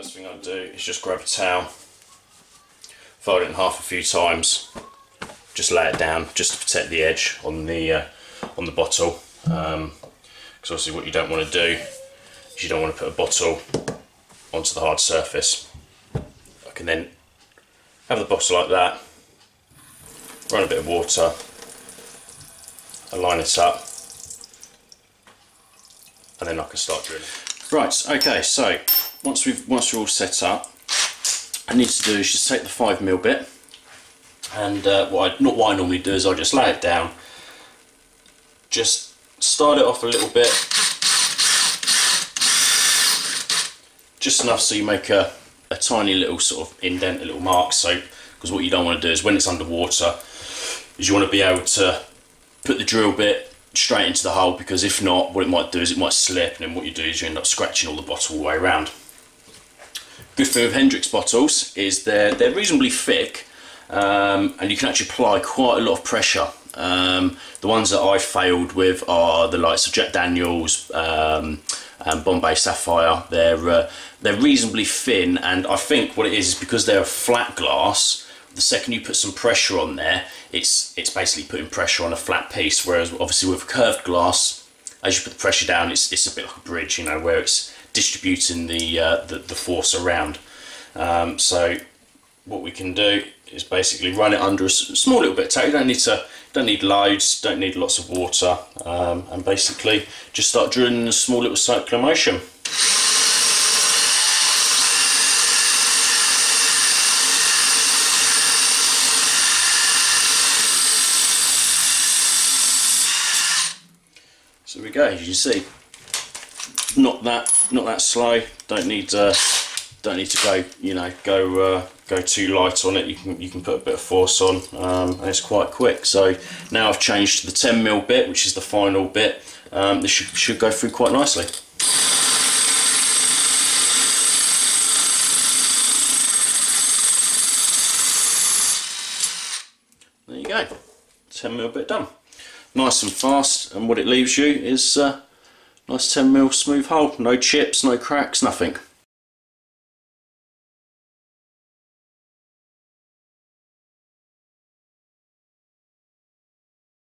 is just grab a towel, fold it in half a few times, just lay it down just to protect the edge on the uh, on the bottle. Because um, obviously, what you don't want to do is you don't want to put a bottle onto the hard surface. I can then have the bottle like that, run a bit of water, align it up, and then I can start drilling. Right, okay, so once we've once we're all set up, I need to do is just take the five mil bit, and uh, what I not what I normally do is I just lay it down, just start it off a little bit, just enough so you make a, a tiny little sort of indent, a little mark. So because what you don't want to do is when it's underwater, is you want to be able to put the drill bit straight into the hole because if not what it might do is it might slip and then what you do is you end up scratching all the bottle all the way around. Thing with Hendrick's bottles is they're, they're reasonably thick um, and you can actually apply quite a lot of pressure. Um, the ones that I failed with are the likes of Jack Daniels um, and Bombay Sapphire. They're, uh, they're reasonably thin and I think what it is is because they're a flat glass the second you put some pressure on there, it's it's basically putting pressure on a flat piece. Whereas obviously with curved glass, as you put the pressure down, it's it's a bit like a bridge, you know, where it's distributing the uh, the, the, force around. Um, so what we can do is basically run it under a small little bit of tape. You don't need to don't need loads, don't need lots of water, um, and basically just start drilling in a small little circular motion. So we go, as you see, not that not that slow. Don't need uh, don't need to go you know go uh, go too light on it. You can you can put a bit of force on, um, and it's quite quick. So now I've changed to the 10 mil bit, which is the final bit. Um, this should should go through quite nicely. There you go, 10 mil bit done nice and fast and what it leaves you is uh, nice 10 mil smooth hole no chips no cracks nothing